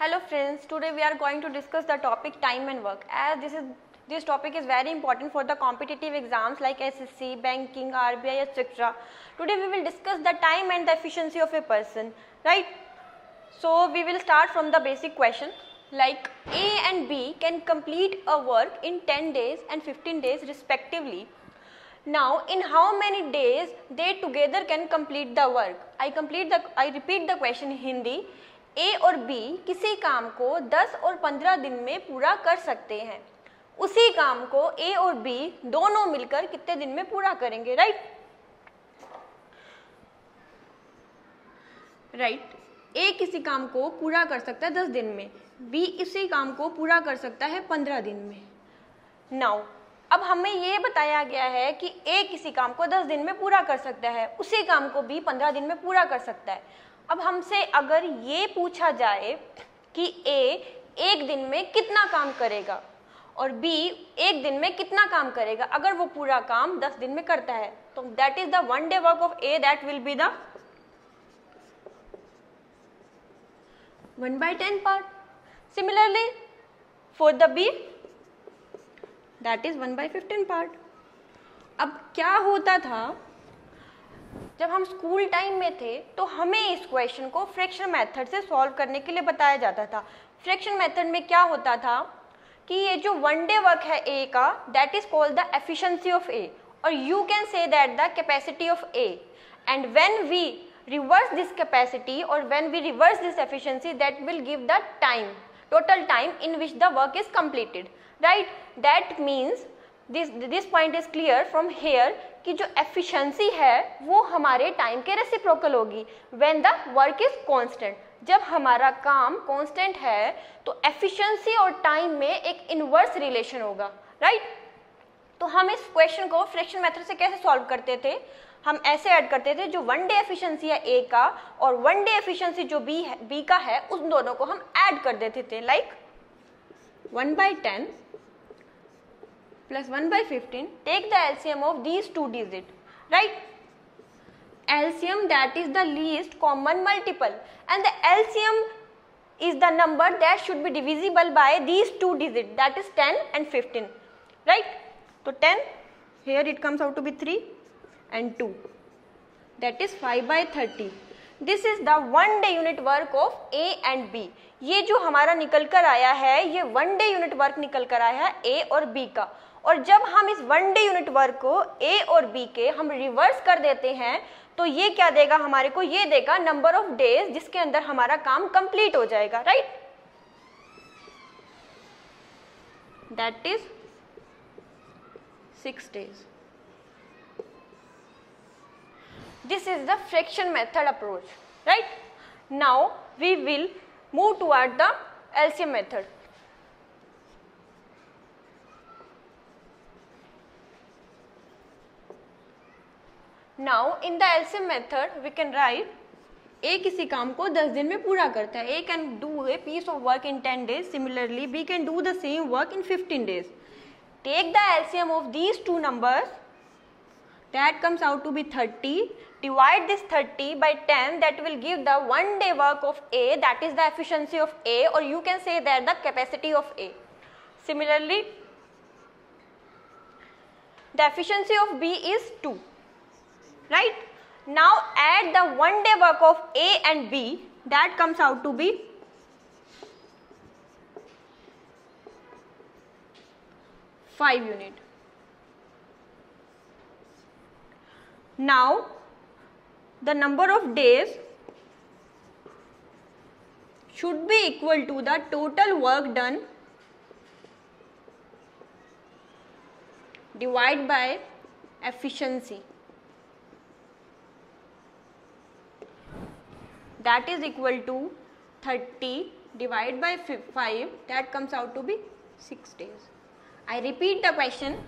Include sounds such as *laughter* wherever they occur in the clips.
Hello friends, today we are going to discuss the topic time and work as this is this topic is very important for the competitive exams like SSC, banking, RBI etc. Today we will discuss the time and the efficiency of a person, right? So we will start from the basic question like A and B can complete a work in 10 days and 15 days respectively. Now in how many days they together can complete the work? I complete the I repeat the question in Hindi. ए और B किसी काम को 10 और 15 दिन में पूरा कर सकते हैं। उसी काम को ए और बी दोनों मिलकर कितने दिन में पूरा करेंगे राइट राइट ए किसी काम को पूरा कर सकता है 10 दिन में, बी इसी काम को पूरा कर सकता है 15 दिन में। नाउ अब हमें ये बताया गया है कि ए किसी काम को 10 दिन में पूरा कर सकता है, उसी काम को बी 15 दिन में पूरा कर सकता है। अब हमसे अगर ये पूछा जाए कि ए एक दिन में कितना काम करेगा और बी एक दिन में कितना काम करेगा, अगर वो पूरा काम 10 दिन में करता है तो that is the one day work of A that will be the one by ten part similarly for the B that is one by fifteen part अब क्या होता था जब हम स्कूल टाइम में थे तो हमें इस क्वेश्चन को फ्रैक्शन मेथड से सॉल्व करने के लिए बताया जाता था। फ्रैक्शन मेथड में क्या होता था कि ये जो वन डे वर्क है ए का that is called the efficiency of A और you can say that the capacity of A and when we reverse this capacity और when we reverse this efficiency that will give the time total time in which the work is completed right that means this this point is clear from here कि जो efficiency है, वो हमारे time के reciprocal होगी। When the work is constant, जब हमारा काम constant है तो efficiency और time में एक inverse relation होगा, right? तो हम इस क्वेश्चन को फ्रैक्शन मेथड से कैसे सॉल्व करते थे? हम ऐसे ऐड करते थे जो वन डे एफिशिएंसी है ए का और वन डे एफिशिएंसी जो बी है बी का है, उन दोनों को हम ऐड कर देते थे like one by ten plus one by fifteen take the LCM of these two digit right LCM that is the least common multiple and the LCM is the number that should be divisible by these two digits that is 10 and 15 right so 10 here it comes out to be 3 and 2 that is 5 by 30 this is the one day unit work of A and B ये जो हमारा निकल कर आया है ये one day unit work निकल कर आया है ए और बी का और जब हम इस वन डे यूनिट वर्क को ए और बी के हम रिवर्स कर देते हैं तो ये क्या देगा हमारे को? ये देगा नंबर ऑफ़ डेज़ जिसके अंदर हमारा काम कंप्लीट हो जाएगा right that is six days this is the fraction method approach, right? Now, we will move toward the LCM method. Now in the LCM method we can write A किसी काम को दस दिन में पूरा करता है। A can do a piece of work in ten days similarly B can do the same work in fifteen days take the LCM of these two number that comes out to be thirty divide this thirty by ten that will give the one day work of A that is the efficiency of A और you can say that the capacity of A similarly the efficiency of B is two right. Now add the one day work of A and B that comes out to be 5 unit. Now the number of days should be equal to the total work done divide by efficiency that is equal to 30 divided by 5 that comes out to be 6 days. I repeat the question.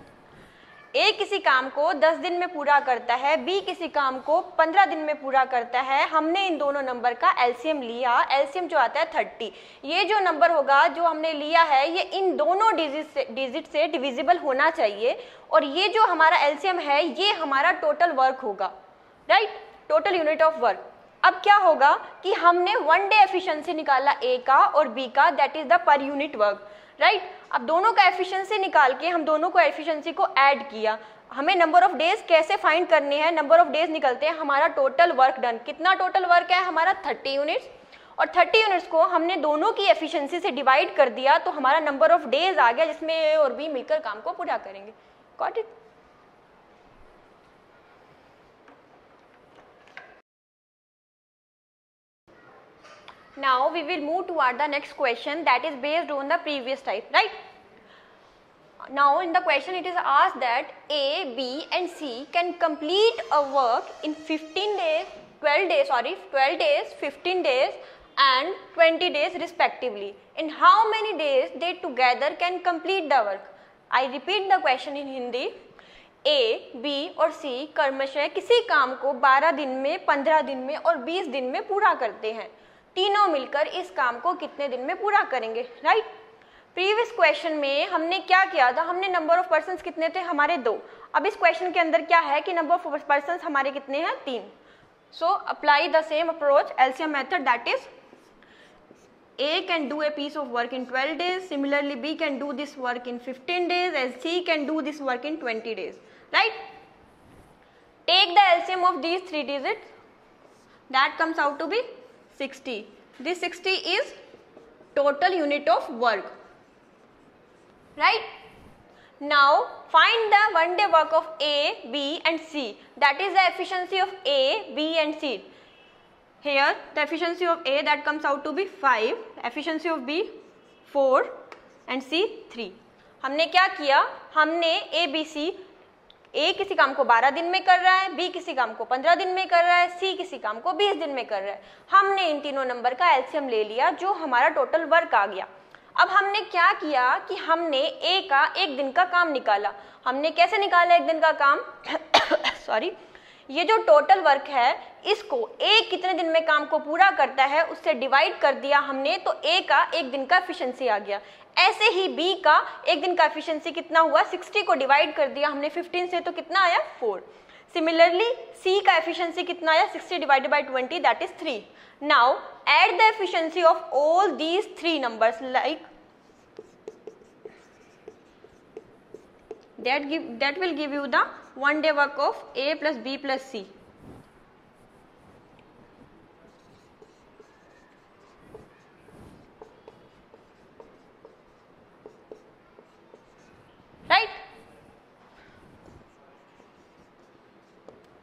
A किसी काम को 10 दिन में पूरा करता है B किसी काम को 15 दिन में पूरा करता है, हमने इन दोनों नंबर का एलसीएम लिया एलसीएम जो आता है 30 ये जो नंबर होगा, जो हमने लिया है, ये इन दोनों डिजिट से डिजिट से डिविजिबल होना चाहिए, और ये जो हमारा एलसीएम है, ये हमारा टोटल वर्क होगा. Right total unit of work अब क्या होगा कि हमने वन डे एफिशिएंसी निकाला ए का और बी का that is the per unit work right अब दोनों का एफिशिएंसी निकाल के हम दोनों को एफिशिएंसी को ऐड किया। हमें नंबर ऑफ़ डेज़ कैसे फाइंड करने हैं? नंबर ऑफ़ डेज़ निकलते हैं हमारा टोटल वर्क डन कितना टोटल वर्क है? हमारा थर्टी यूनिट्स और 30 यूनिट्स को हमने दोनों की एफिशिएंसी से डिवाइड कर दिया तो हमारा नंबर ऑफ़ डेज़ आ गया, जिसमें ए और बी मिलकर काम को पूरा करेंगे। Got it now we will move toward the next question that is based on the previous type right now in the question it is asked that a b and c can complete a work in 15 days 12 days sorry 12 days 15 days and 20 days respectively in how many days they together can complete the work i repeat the question in hindi A B और C कर्मशः किसी काम को 12 दिन में 15 दिन में और 20 दिन में पूरा करते हैं तीनों मिलकर इस काम को कितने दिन में पूरा करेंगे राइट प्रीवियस क्वेश्चन में हमने क्या किया था हमने नंबर ऑफ़ पर्सन कितने थे हमारे दो अब इस क्वेश्चन के अंदर क्या है कि नंबर ऑफ़ पर्सन हमारे कितने हैं तीन so apply the same approach LCM method that is A can do a piece of work in 12 days. Similarly, B can do this work in 15 days and C can do this work in 20 days. Right? Take the LCM of these three digits. That comes out to be 60. This 60 is total unit of work. Right? Now find the one day work of A, B and C. That is the efficiency of A, B and C. Here the efficiency of A that comes out to be 5, efficiency of B 4 and C 3. हमने क्या किया हमने A, B, C ए किसी काम को 12 दिन में कर रहा है, बी किसी काम को 15 दिन में कर रहा है, सी किसी काम को 20 दिन में कर रहा है। हमने इन तीनों नंबर का एल्सियम ले लिया, जो हमारा टोटल वर्क आ गया। अब हमने क्या किया कि हमने ए का एक दिन का काम निकाला। हमने कैसे निकाला एक दिन का काम? *coughs* सॉरी ये जो टोटल वर्क है, इसको ए कितने दिन में काम को पूरा करता है, उससे डिवाइड कर दिया हमने तो ए का एक दिन का एफिशिएंसी आ गया। ऐसे ही बी का एक दिन का एफिशिएंसी कितना हुआ? 60 को डिवाइड कर दिया हमने 15 से तो कितना आया? 4 सिमिलरली सी का एफिशिएंसी कितना आया? 60 divided by 20 that is 3 now add the efficiency of all these three numbers like that give, that will give you the one day work of a plus b plus c.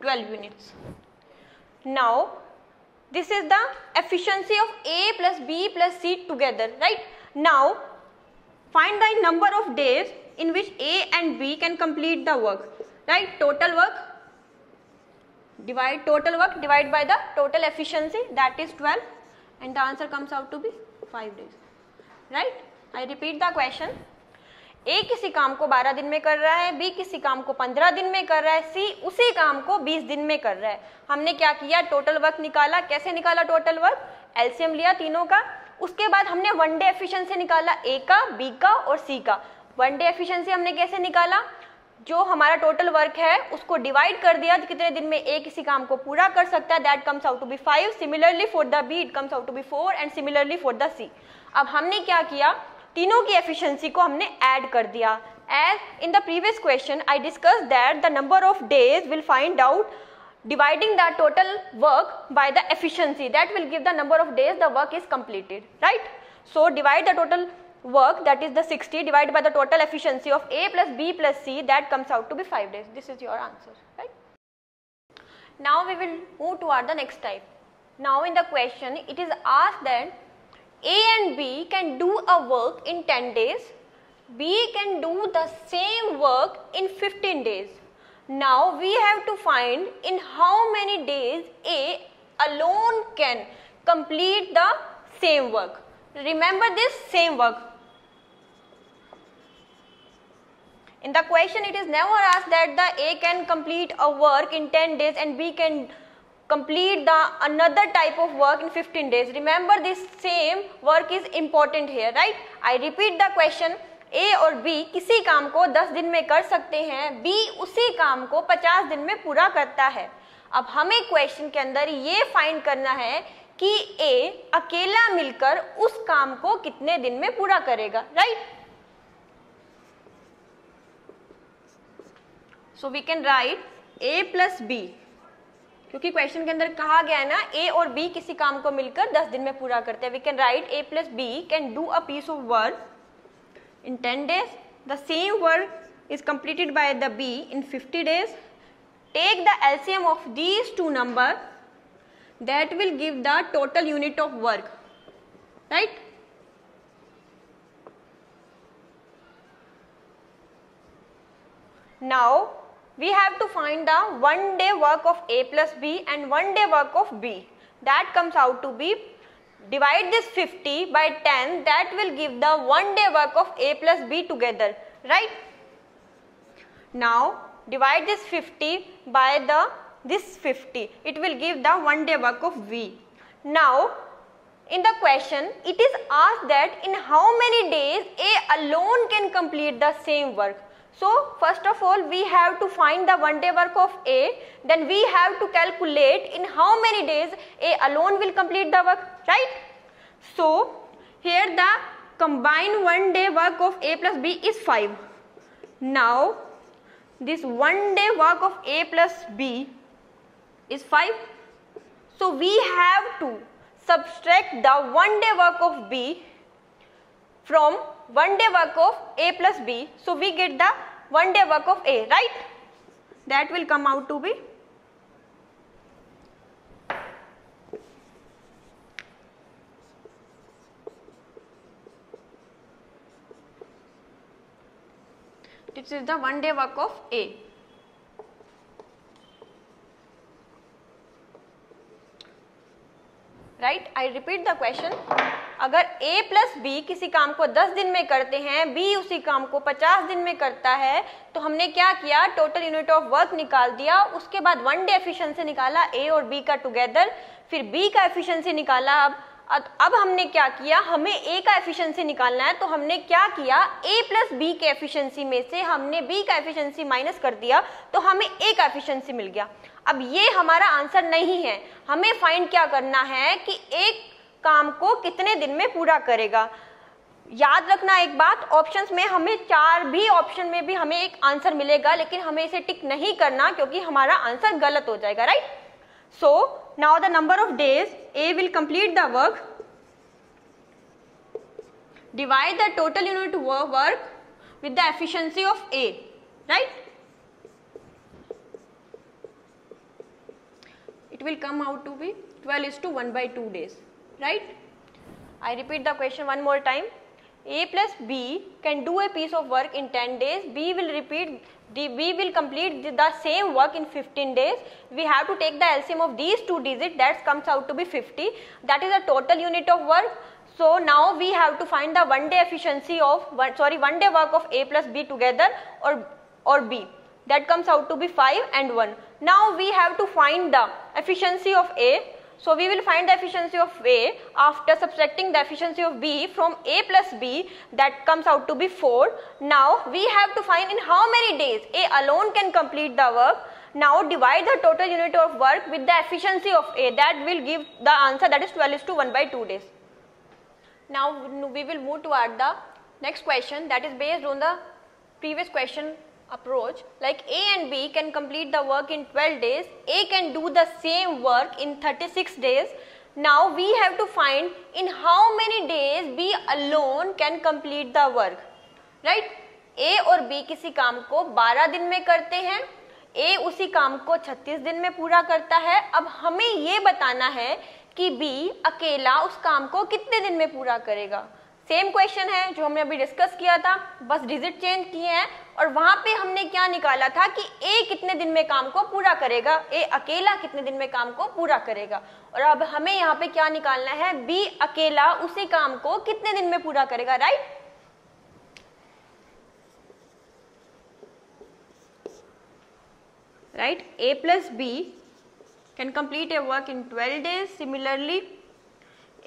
12 units. Now this is the efficiency of a plus b plus c together right? Now find the number of days in which a and b can complete the work right? Total work divide total work divide by the total efficiency that is 12 and the answer comes out to be 5 days right? I repeat the question A किसी काम को 12 दिन में कर रहा है, B किसी काम को 15 दिन में कर रहा है, सी उसी काम को 20 दिन में कर रहा है। हमने क्या किया? टोटल वर्क निकाला। कैसे निकाला टोटल वर्क एलसीएम लिया तीनों का। उसके बाद हमने वन डे एफिशिएंसी निकाला ए का बी का और सी का। वन डे एफिशिएंसी हमने कैसे निकाला? जो हमारा टोटल वर्क है, उसको डिवाइड कर दिया। कितने दिन में ए किसी काम को पूरा कर सकता है? That comes out to be five similarly for the B it comes out to be four and similarly for the C अब हमने क्या किया? तीनों की एफिशिएंसी को हमने ऐड कर दिया। As in the previous question I discuss that the number of days will find out dividing the total work by the efficiency that will give the number of days the work is completed right so divide the total work that is the sixty divide by the total efficiency of A plus B plus C that comes out to be five days this is your answer right now we will move to our the next type now in the question it is asked that a and B can do a work in 10 days, B can do the same work in 15 days. Now we have to find in how many days A alone can complete the same work. Remember this same work. In the question it is never asked that the A can complete a work in 10 days and B can complete the another type of work in 15 days. Remember, this same work is important here, right? I repeat the question A और B किसी काम को 10 दिन में कर सकते हैं B उसी काम को 50 दिन में पूरा करता है। अब हमें क्वेश्चन के अंदर ये फाइंड करना है कि ए अकेला मिलकर उस काम को कितने दिन में पूरा करेगा right so we can write A plus B क्योंकि क्वेश्चन के अंदर कहा गया है ना ए और बी किसी काम को मिलकर दस दिन में पूरा करते हैं। We can write A plus B can do a piece of work in ten days the same work is completed by the B in fifty days take the LCM of these two number that will give the total unit of work right now we have to find the one day work of A plus B and one day work of B. That comes out to be divide this 50 by 10 that will give the one day work of A plus B together right. Now divide this 50 by the this 50 it will give the one day work of V. Now in the question it is asked that in how many days A alone can complete the same work so first of all we have to find the one day work of A then we have to calculate in how many days A alone will complete the work right. So here the combined one day work of A plus B is 5. Now this one day work of A plus B is 5. So we have to subtract the one day work of B from one day work of A plus B. So we get the 1 day work of A, right? That will come out to be This is the one day work of A. Right? I repeat the question. अगर ए plus B किसी काम को 10 दिन में करते हैं B उसी काम को 50 दिन में करता है तो हमने क्या किया? टोटल यूनिट ऑफ़ वर्क निकाल दिया, उसके बाद वन डे एफिशिएंसी निकाला A और B का टुगेदर फिर B का एफिशिएंसी निकाला। अब अब हमने क्या किया? हमें ए का एफिशिएंसी निकालना है तो हमने क्या किया? ए प्लस बी के एफिशिएंसी में से हमने बी का एफिशिएंसी माइनस कर दिया तो हमें ए का एफिशिएंसी मिल गया। अब ये हमारा आंसर नहीं है। हमें फाइंड क्या करना है कि एक काम को कितने दिन में पूरा करेगा? याद रखना एक बात ऑप्शंस में हमें चार भी ऑप्शन में भी हमें एक आंसर मिलेगा, लेकिन हमें इसे टिक नहीं करना क्योंकि हमारा आंसर गलत हो जाएगा right so now the number of days A will complete the work divide the total unit work with the efficiency of A right it will come out to be 12 is to 1 by 2 days. Right? I repeat the question one more time. A plus b can do a piece of work in 10 days. B will repeat the b will complete the, the same work in 15 days. We have to take the lcm of these two digits that comes out to be 50 that is the total unit of work. So now we have to find the one day efficiency of sorry one day work of a plus b together or or b. That comes out to be 5 and 1. Now we have to find the efficiency of A. So we will find the efficiency of A after subtracting the efficiency of B from A plus B that comes out to be 4. Now we have to find in how many days A alone can complete the work. Now divide the total unit of work with the efficiency of A that will give the answer that is 12 is to 1 by 2 days. Now we will move toward the next question that is based on the previous question approach like A and B can complete the work in 12 days, A can do the same work in 36 days. Now we have to find in how many days B alone can complete the work. Right? A और B किसी काम को 12 दिन में करते हैं A उसी काम को 36 दिन में पूरा करता है अब हमें ये बताना है कि B अकेला उस काम को कितने दिन में पूरा करेगा सेम क्वेश्चन है जो हमने अभी डिस्कस किया था, बस डिजिट चेंज किए हैं और वहाँ पे हमने क्या निकाला था कि ए कितने दिन में काम को पूरा करेगा? ए अकेला कितने दिन में काम को पूरा करेगा? और अब हमें यहाँ पे क्या निकालना है? बी अकेला उसी काम को कितने दिन में पूरा करेगा right right? A plus b can complete a work in 12 days. Similarly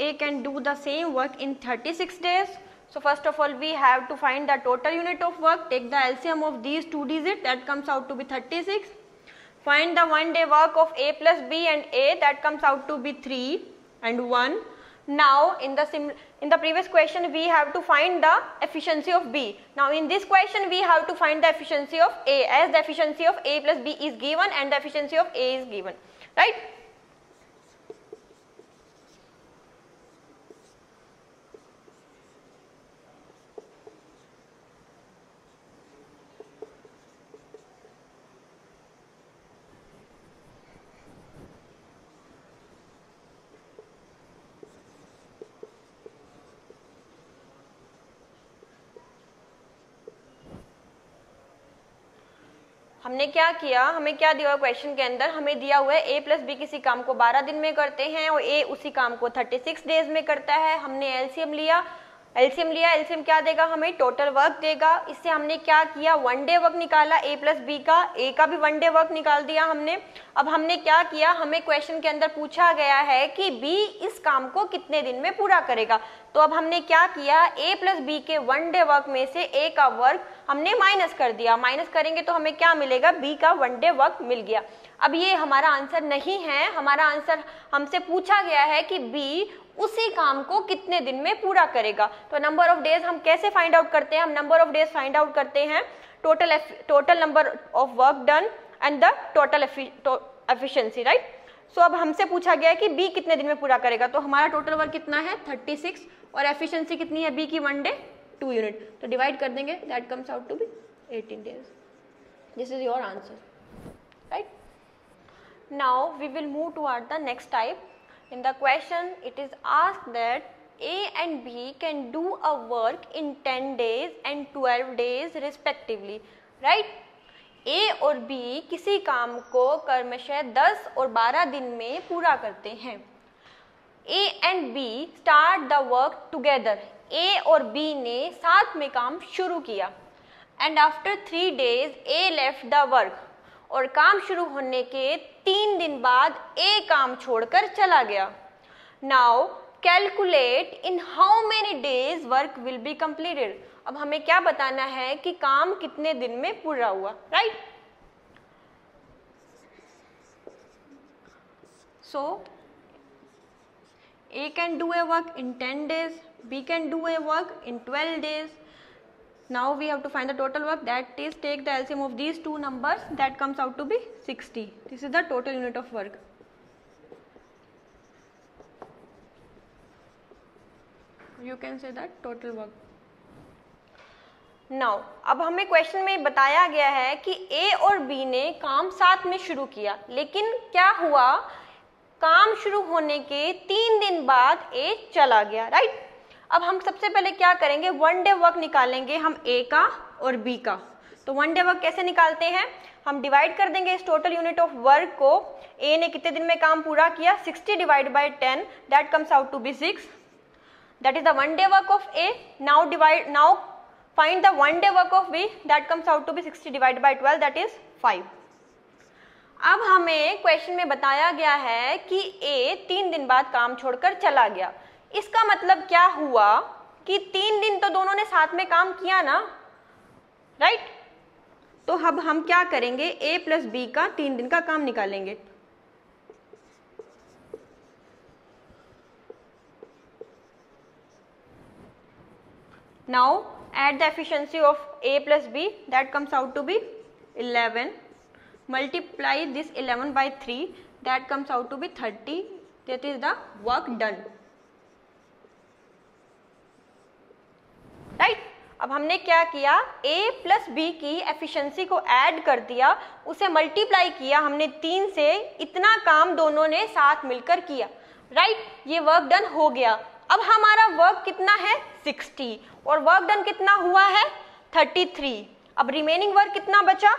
a can do the same work in 36 days. So first of all we have to find the total unit of work take the LCM of these two digits that comes out to be 36. find the one day work of a plus b and a that comes out to be 3 and 1 now in the sim in the previous question we have to find the efficiency of b now in this question we have to find the efficiency of a as the efficiency of a plus b is given and the efficiency of a is given right हमने क्या किया? हमें क्या दिया हुआ question के अंदर? हमें दिया हुआ है ए प्लस बी किसी काम को 12 दिन में करते हैं और ए उसी काम को 36 डेज़ में करता है। हमने एलसीएम लिया। एलसीएम लिया एलसीएम क्या देगा हमें? टोटल वर्क देगा। इससे हमने क्या किया? वन डे वर्क निकाला ए प्लस बी का। ए का भी वन डे वर्क निकाल दिया हमने। अब हमने क्या किया? हमें क्वेश्चन के अंदर पूछा गया है कि बी इस काम को कितने दिन में पूरा करेगा। तो अब हमने क्या किया? ए प्लस बी के वन डे वर्क में से ए का वर्क हमने माइनस कर दिया। माइनस करेंगे तो हमें क्या मिलेगा? बी का वन डे वर्क मिल गया। अब ये हमारा आंसर नहीं है। हमारा आंसर हमसे पूछा गया है कि बी उसी काम को कितने दिन में पूरा करेगा। तो नंबर ऑफ़ डेज़ हम कैसे फाइंड आउट करते हैं? हम number of days find out करते हैं। Total total number of work done and the total efficiency right so अब हमसे पूछा गया है कि बी कितने दिन में पूरा करेगा? तो हमारा टोटल वर्क कितना है? 36 और एफिशिएंसी कितनी है? बी की वन डे टू यूनिट तो डिवाइड कर देंगे that comes out to be eighteen days this is your answer right now we will move to our the next type in the question it is ask that A and B can do a work in ten days and twelve days respectively right A और B किसी काम को कर्मश दस और बारह दिन में पूरा करते हैं। A and B start the work together A और बी ने साथ में काम शुरू किया। And after three days A left the work. और काम शुरू होने के तीन दिन बाद ए काम छोड़कर चला गया। Now calculate in how many days work will be completed अब हमें क्या बताना है कि काम कितने दिन में पूरा हुआ right so A can do a work in ten days B can do a work in twelve days now we have to find the total work that is take the LCM of these two numbers that comes out to be 60 this is the total unit of work you can say that total work now अब हमें question में बताया गया है कि ए और B ने काम साथ में शुरू किया लेकिन क्या हुआ काम शुरू होने के तीन दिन बाद ए चला गया राइट अब हम सबसे पहले क्या करेंगे? वन डे वर्क निकालेंगे हम ए का और बी का। तो वन डे वर्क कैसे निकालते हैं? हम डिवाइड कर देंगे इस टोटल यूनिट ऑफ़ वर्क को। ए ने कितने दिन में काम पूरा किया? 60 divide by 10 that comes out to be six that is the one day work of A now divide now find the one day work of B that comes out to be 60 divide by 12 that is 5 अब हमें question में बताया गया है कि ए तीन दिन बाद काम छोड़कर चला गया। इसका मतलब क्या हुआ कि तीन दिन तो दोनों ने साथ में काम किया ना? राइट तो अब हम क्या करेंगे? ए प्लस बी का तीन दिन का काम निकालेंगे। Now at the efficiency of A plus B that comes out to be 11 multiply this 11 by 3 that comes out to be 30 that is the work done right? अब हमने क्या किया? A प्लस बी की एफिशिएंसी को add कर दिया, उसे multiply किया, हमने तीन से इतना काम दोनों ने साथ मिलकर किया। राइट? ये वर्क डन हो गया। अब हमारा वर्क कितना है? 60 और वर्क डन कितना हुआ है? 33 अब रिमेनिंग वर्क कितना बचा?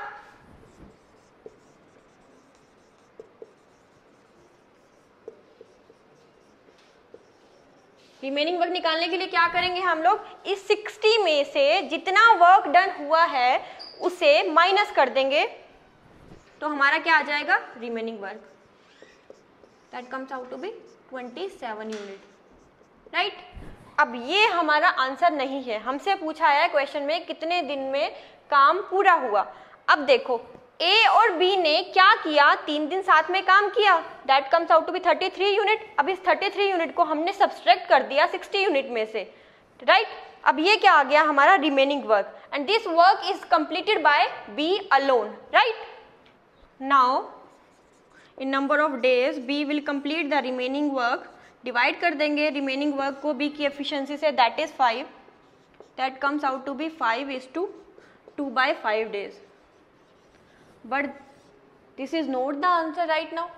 रिमेनिंग वर्क निकालने के लिए क्या करेंगे हम लोग? इस 60 में से जितना वर्क डन हुआ है, उसे माइनस कर देंगे। तो हमारा क्या आ जाएगा? Remaining work that comes out to be 27 unit right अब ये हमारा आंसर नहीं है। हमसे पूछा है क्वेश्चन में कितने दिन में काम पूरा हुआ। अब देखो ए और बी ने क्या किया? तीन दिन साथ में काम किया। That comes out to be 33 unit अब इस 33 यूनिट को हमने सब्सट्रैक्ट कर दिया 60 यूनिट में से। Right right? अब ये क्या आ गया? हमारा remaining work and this work is completed by B alone right now in number of days B will complete the remaining work divide कर देंगे रिमेनिंग वर्क को बी की एफिशिएंसी से. That is five that comes out to be five is two two by five days but this is not the answer right now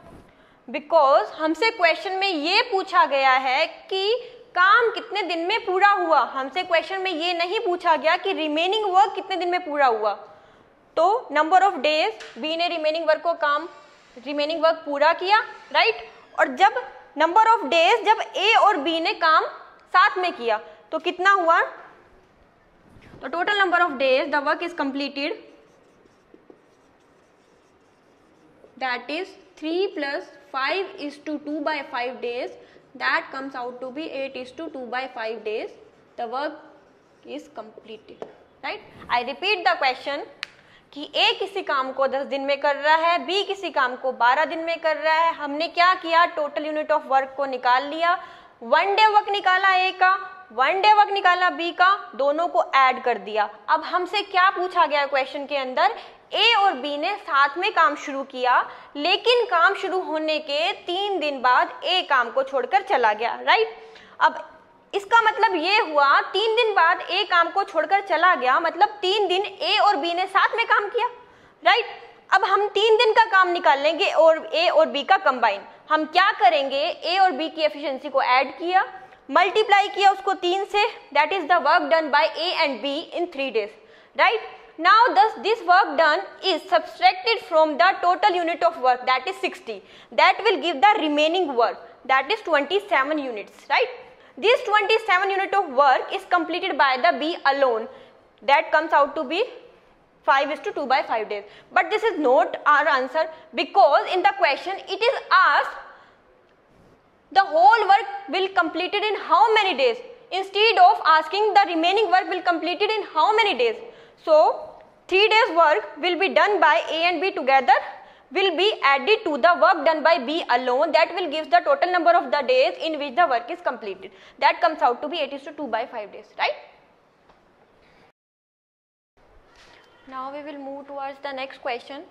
because हमसे question में ये पूछा गया है कि काम कितने दिन में पूरा हुआ। हमसे क्वेश्चन में ये नहीं पूछा गया कि रिमेनिंग वर्क कितने दिन में पूरा हुआ। तो नंबर ऑफ़ डेज़ बी ने रिमेनिंग वर्क को काम रिमेनिंग वर्क पूरा किया राइट right? और जब नंबर ऑफ़ डेज़ जब ए और बी ने काम साथ में किया तो कितना हुआ? तो total number of days the work is completed that is 3 plus 5 is to 2 by 5 days. That comes out to be 8 is to 2 by 5 days. The work is completed. Right? I repeat the question कि ए किसी काम को 10 दिन में कर रहा है B किसी काम को 12 दिन में कर रहा है। हमने क्या किया? टोटल यूनिट ऑफ़ वर्क को निकाल लिया। वन डे वर्क निकाला ए का वन डे वर्क निकाला बी का, दोनों को ऐड कर दिया। अब हमसे क्या पूछा गया क्वेश्चन के अंदर? ए और बी ने साथ में काम शुरू किया, लेकिन काम शुरू होने के तीन दिन बाद ए काम को छोड़कर चला गया राइट अब इसका मतलब ये हुआ, तीन दिन बाद ए काम को छोड़कर चला गया मतलब तीन दिन ए और बी ने साथ में काम किया राइट अब हम तीन दिन का काम निकाल लेंगे और ए और बी का कंबाइन हम क्या करेंगे? ए और बी की एफिशिएंसी को ऐड किया मल्टीप्लाई किया उसको तीन से that is the work done by A and B in three days right Now thus this work done is subtracted from the total unit of work that is 60. That will give the remaining work that is 27 units, right? This 27 unit of work is completed by the B alone. That comes out to be 5 is to 2 by 5 days. But this is not our answer because in the question it is asked the whole work will completed in how many days instead of asking the remaining work will completed in how many days. So, 3 days work will be done by A and B together will be added to the work done by B alone that will give the total number of the days in which the work is completed. That comes out to be 8 is to 2 by 5 days, right? Now we will move towards the next question,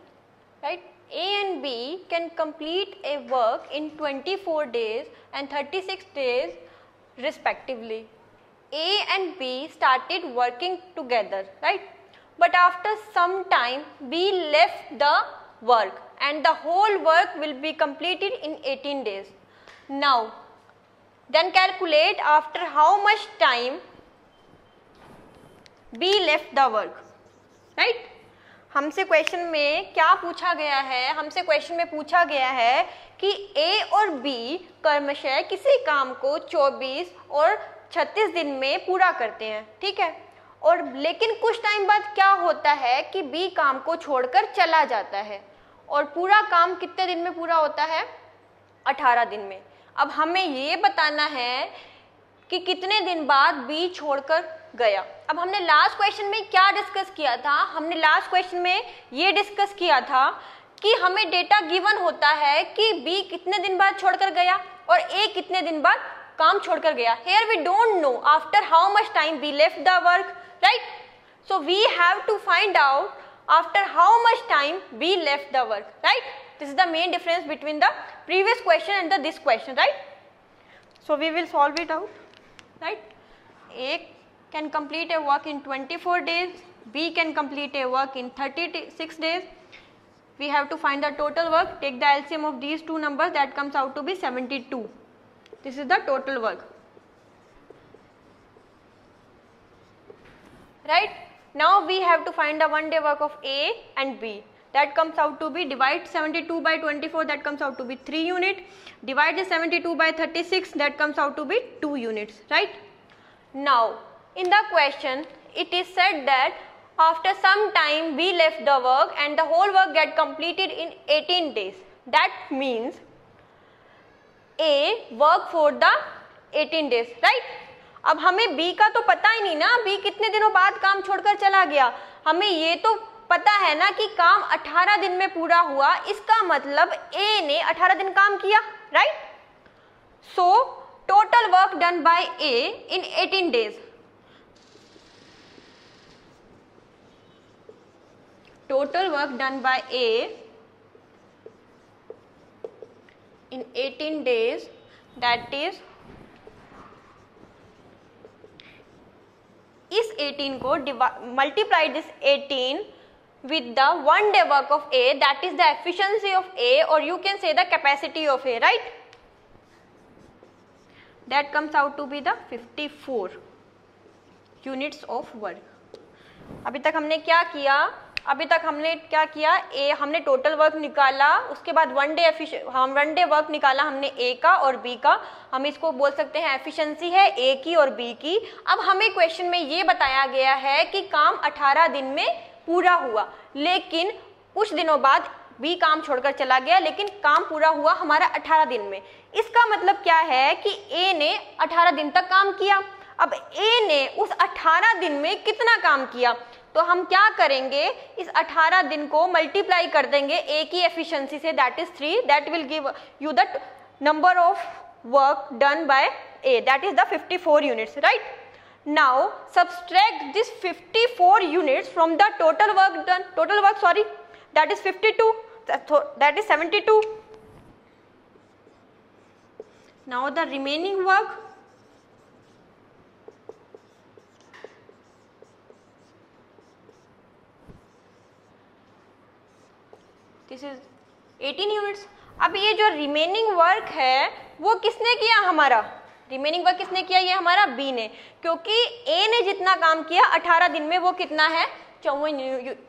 right? A and B can complete a work in 24 days and 36 days respectively. A and B started working together, right? But after some time, B left the work and the whole work will be completed in 18 days. Now, then calculate after how much time B left the work, right? हमसे question में क्या पूछा गया है हमसे question में पूछा गया है कि ए और बी कर्मशय किसी काम को 24 और 36 दिन में पूरा करते हैं ठीक है और लेकिन कुछ टाइम बाद क्या होता है कि बी काम को छोड़कर चला जाता है और पूरा काम कितने दिन में पूरा होता है? 18 दिन में। अब हमें ये बताना है कि कितने दिन बाद बी छोड़कर गया। अब हमने लास्ट क्वेश्चन में क्या डिस्कस किया था? हमने लास्ट क्वेश्चन में ये डिस्कस किया था कि हमें डेटा गिवन होता है कि बी कितने दिन बाद छोड़कर गया और ए कितने दिन बाद काम छोड़कर गया। Here we don't know after how much time B left the work right? So we have to find out after how much time we left the work. Right? This is the main difference between the previous question and the this question. Right? So we will solve it out. Right? A can complete a work in 24 days. B can complete a work in 36 days. We have to find the total work. Take the LCM of these two numbers. That comes out to be 72 this is the total work right? Now we have to find the one day work of a and b. That comes out to be divide 72 by 24 that comes out to be 3 unit. Divide the 72 by 36 that comes out to be 2 units. Right? Now in the question it is said that after some time we left the work and the whole work get completed in 18 days. That means a work for the 18 days. Right अब हमें B का तो पता ही नहीं ना B कितने दिनों बाद काम छोड़कर चला गया। हमें ये तो पता है ना कि काम 18 दिन में पूरा हुआ, इसका मतलब ए ने 18 दिन काम किया right so total work done by A in 18 days total work done by A in 18 days, that is इस 18 को multiply this 18 with the one day work of A that is the efficiency of A और you can say the capacity of A right that comes out to be the 54 units of work अभी तक हमने क्या किया? अभी तक हमने क्या किया? ए हमने टोटल वर्क निकाला, उसके बाद वन डे हम वन डे वर्क निकाला हमने ए का और बी का। हम इसको बोल सकते हैं एफिशिएंसी है ए की और बी की। अब हमें क्वेश्चन में ये बताया गया है कि काम 18 दिन में पूरा हुआ, लेकिन कुछ दिनों बाद बी काम छोड़कर चला गया, लेकिन काम पूरा हुआ हमारा 18 दिन में। इसका मतलब क्या है कि ए ने 18 दिन तक काम किया। अब ए ने उस 18 दिन में कितना काम किया? तो हम क्या करेंगे? इस 18 दिन को मल्टीप्लाई कर देंगे ए की एफिशिएंसी से that is three that will give you the number of work done by A that is the 54 units right now subtract this 54 units from the total work done total work sorry that is 52 that is 72 now the remaining work is 18 units अब ये जो remaining work है, वो किसने किया हमारा? Remaining work किसने किया? ये हमारा बी ने। क्योंकि ए ने जितना काम किया 18 दिन में वो कितना है? चौवन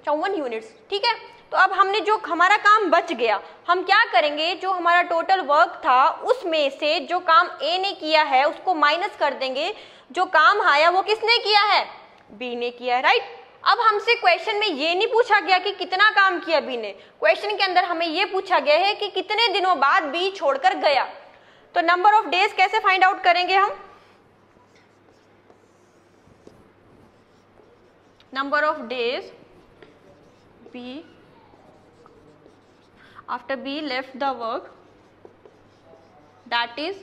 चौवन यूनिट्स ठीक है? तो अब हमने जो, हमारा काम बच गया। हम क्या करेंगे? जो हमारा टोटल वर्क था, उसमें से जो काम ए ने किया है, उसको माइनस कर देंगे। जो काम आया, वो किसने किया है? बी ने किया है राइट अब हमसे क्वेश्चन में ये नहीं पूछा गया कि कितना काम किया बी ने। क्वेश्चन के अंदर हमें ये पूछा गया है कि कितने दिनों बाद बी छोड़कर गया। तो नंबर ऑफ़ डेज़ कैसे फाइंड आउट करेंगे हम? Number of days B after B left the work that is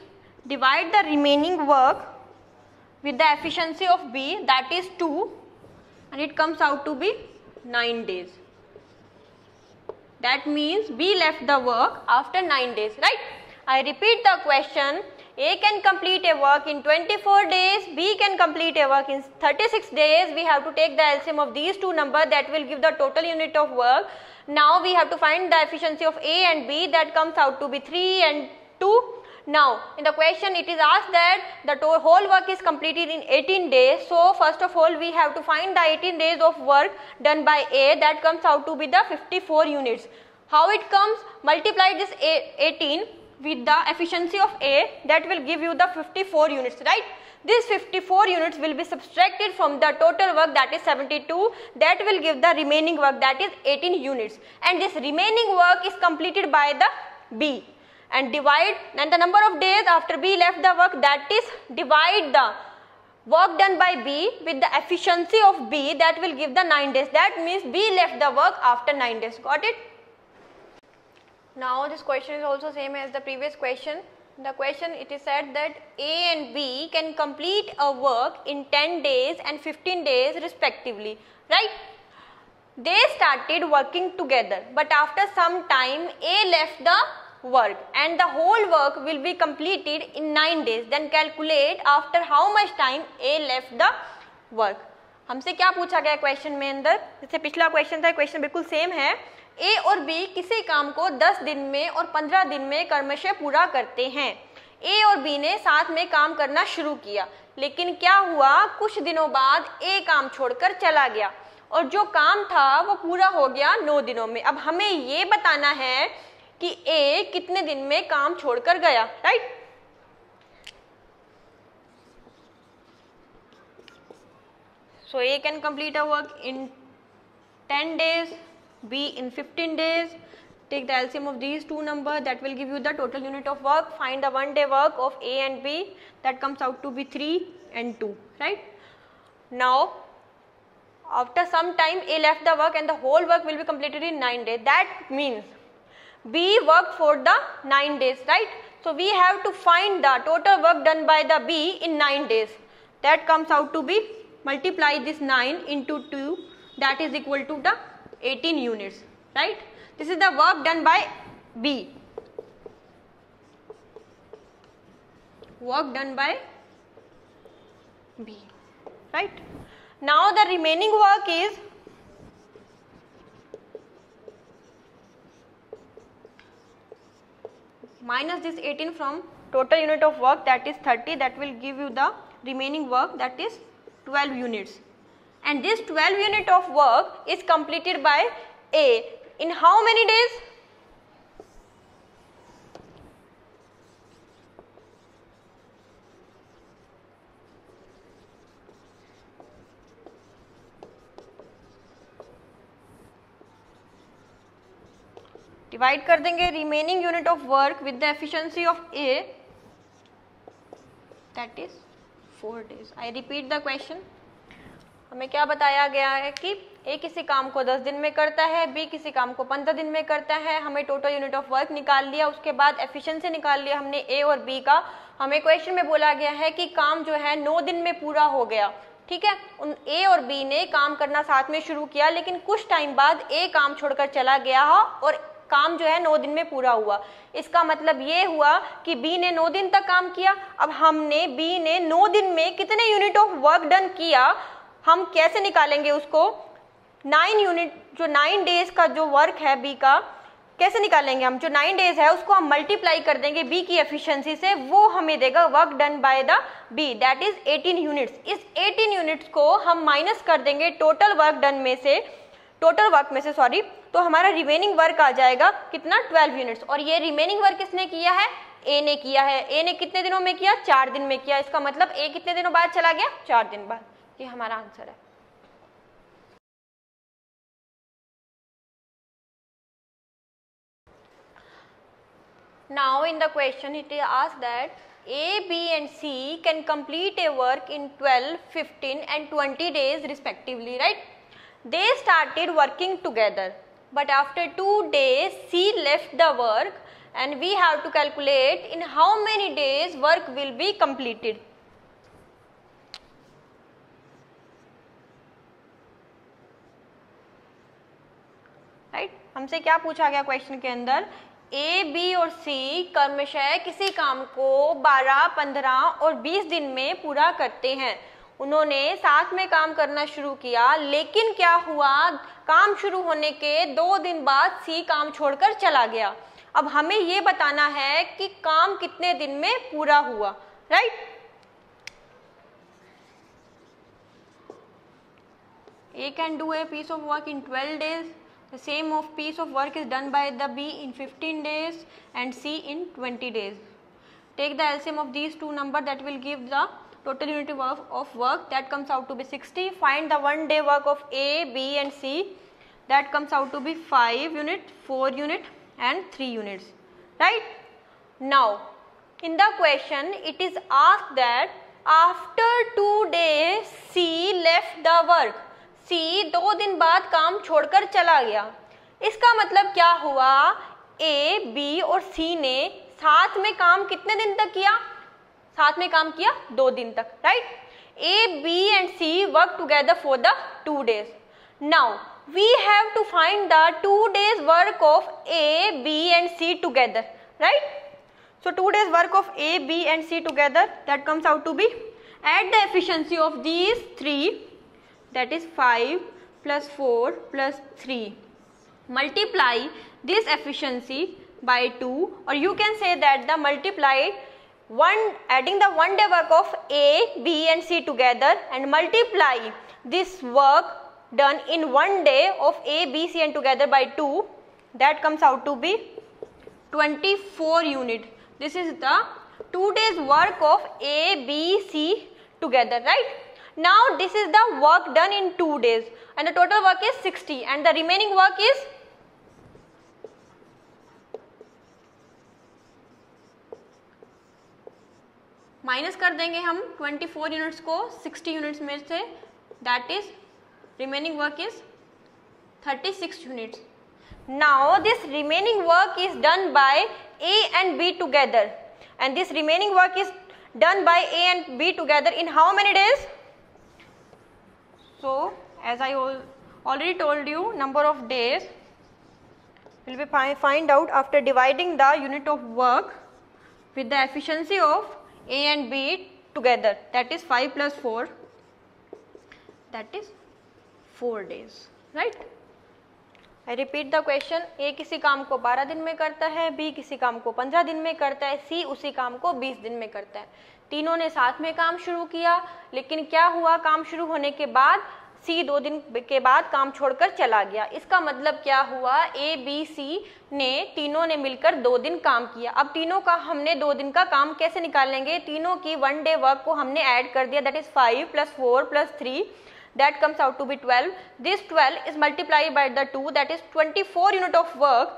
divide the remaining work with the efficiency of B that is two and it comes out to be 9 days. That means B left the work after 9 days, right? I repeat the question. A can complete a work in 24 days, B can complete a work in 36 days. We have to take the LCM of these two numbers that will give the total unit of work. Now we have to find the efficiency of A and B that comes out to be 3 and 2 now, in the question it is asked that the whole work is completed in 18 days. So, first of all we have to find the 18 days of work done by A that comes out to be the 54 units. How it comes? Multiply this A 18 with the efficiency of A that will give you the 54 units, right? These 54 units will be subtracted from the total work that is 72 that will give the remaining work that is 18 units and this remaining work is completed by the B and divide and the number of days after B left the work that is divide the work done by B with the efficiency of B that will give the 9 days. That means B left the work after 9 days. Got it. Now this question is also same as the previous question. The question it is said that A and B can complete a work in 10 days and 15 days respectively right? They started working together but after some time A left the work and the whole work will be completed in 9 days. Then calculate after how much time A left the work. हमसे क्या पूछा गया question में अंदर? जैसे पिछला question था question बिल्कुल सेम है। ए और बी किसी काम को 10 दिन में और 15 दिन में कर्मशः पूरा करते हैं। ए और बी ने साथ में काम करना शुरू किया। लेकिन क्या हुआ? कुछ दिनों बाद ए काम छोड़कर चला गया। और जो काम था, वो पूरा हो गया नौ दिनों में। अब हमें ये बताना है कि ए कितने दिन में काम छोड़कर गया right so a can complete a work in 10 days b in 15 days take the LCM of these two numbers that will give you the total unit of work find the one day work of a and b that comes out to be 3 and 2 right now after some time A left the work and the whole work will be completed in 9 days. That means B worked for the 9 days, right? So we have to find the total work done by the B in 9 days. That comes out to be multiply this 9 into 2 that is equal to the 18 units, right? This is the work done by B. Work done by B, right? Now the remaining work is minus this 18 from total unit of work that is 30 that will give you the remaining work that is 12 units and this 12 unit of work is completed by A in how many days? Divide कर देंगे remaining unit of work with the efficiency of A that is four days I repeat the question हमें क्या बताया गया है कि ए किसी काम को 10 दिन में करता है बी किसी काम को 15 दिन में करता है। हमें टोटल यूनिट ऑफ़ वर्क निकाल लिया, उसके बाद एफिशिएंसी निकाल लिया हमने ए और बी का। हमें क्वेश्चन में बोला गया है कि काम जो है नौ दिन में पूरा हो गया। ठीक है? उन ए और बी ने काम करना साथ में शुरू किया, लेकिन कुछ टाइम बाद ए काम छोड़कर चला गया और काम जो है नौ दिन में पूरा हुआ। इसका मतलब ये हुआ कि बी ने नौ दिन तक काम किया। अब हमने, बी ने नौ दिन में कितने यूनिट ऑफ़ वर्क डन किया? हम कैसे निकालेंगे उसको? नाइन यूनिट जो नाइन डेज़ का जो वर्क है बी का, कैसे निकालेंगे हम? जो नाइन डेज़ है, उसको हम मल्टीप्लाई कर देंगे बी की एफिशिएंसी से। वो हमें देगा work done by the B that is 18 units इस 18 यूनिट्स को हम माइनस कर देंगे टोटल वर्क डन में से। टोटल वर्क में से सॉरी तो हमारा रिमेनिंग वर्क आ जाएगा कितना? 12 यूनिट्स और ये रिमेनिंग वर्क किसने किया है? ए ने किया है. ए ने कितने दिनों में किया? चार दिन में किया. इसका मतलब ए कितने दिनों बाद चला गया? चार दिन बाद. ये हमारा आंसर है. Now in the question it is asked that A, B and C can complete a work in 12, 15 and 20 days respectively, right? They started working together but after 2 days C left the work and we have to calculate in how many days work will be completed. Right right? हमसे क्या पूछा गया question के अंदर ए B और C कर्मशय किसी काम को 12, 15 और 20 दिन में पूरा करते हैं उन्होंने साथ में काम करना शुरू किया, लेकिन क्या हुआ? काम शुरू होने के दो दिन बाद सी काम छोड़कर चला गया। अब हमें ये बताना है कि काम कितने दिन में पूरा हुआ right A can do a piece of work in twelve days the same of piece of work is done by the B in fifteen days and C in twenty days take the LCM of these two number that will give the total unit of, work that comes out to be 60. Find the one day work of A, B and C that comes out to be 5 unit, 4 unit and 3 units. Right? Now, in the question it is asked that after 2 days C left the work C दो दिन बाद काम छोड़कर चला गया इसका मतलब क्या हुआ ए बी और सी ने साथ में काम कितने दिन तक किया साथ में काम किया दो दिन तक right A B and C work together for the two days now we have to find the two days work of A B and C together right so two days work of A B and C together that comes out to be at the efficiency of these three that is 5 plus 4 plus 3. Multiply this efficiency by 2 or you can say that the multiply one adding the one day work of A, B and C together and multiply this work done in one day of A, B, C and together by 2 that comes out to be 24 unit. This is the 2 days work of A, B, C together right. Now this is the work done in 2 days and the total work is 60 and the remaining work is minus कर देंगे हम 24 units को 60 units में से। That is remaining work is 36 units now this remaining work is done by A and B together and this remaining work is done by A and B together in how many days so as I already told you number of days will be find out after dividing the unit of work with the efficiency of a and b together. That is 5 plus 4 that is 4 days. Right? I repeat the question A किसी काम को 12 दिन में करता है B किसी काम को 15 दिन में करता है सी उसी काम को 20 दिन में करता है। तीनों ने साथ में काम शुरू किया, लेकिन क्या हुआ? काम शुरू होने के बाद सी दो दिन के बाद काम छोड़कर चला गया। इसका मतलब क्या हुआ? ए बी सी ने, तीनों ने मिलकर दो दिन काम किया। अब तीनों का हमने दो दिन का काम कैसे निकाल लेंगे? तीनों की वन डे वर्क को हमने ऐड कर दिया। That is five plus four plus three that comes out to be 12 this 12 is multiplied by the 2 that is 24 unit of work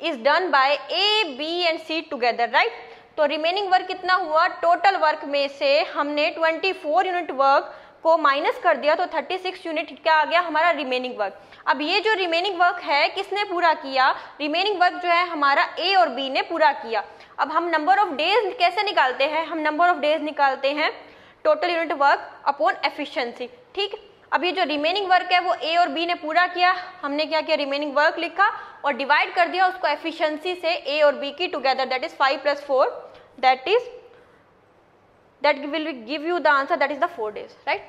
is done by a, b and c together, right? तो remaining work कितना हुआ? Total work में से हमने 24 unit work को minus कर दिया तो 36 यूनिट क्या आ गया? हमारा रिमेनिंग वर्क अब ये जो रिमेनिंग वर्क है, किसने पूरा किया? रिमेनिंग वर्क जो है, हमारा ए और बी ने पूरा किया। अब हम नंबर ऑफ़ डेज़ कैसे निकालते हैं? हम नंबर ऑफ़ डेज़ निकालते हैं total unit work upon efficiency ठीक? अब ये जो रिमेनिंग वर्क है, वो ए और बी ने पूरा किया। हमने क्या किया? रिमेनिंग वर्क लिखा और डिवाइड कर दिया उसको एफिशिएंसी से ए और बी की together that is five plus four that is that will give you the answer that is the 4 days right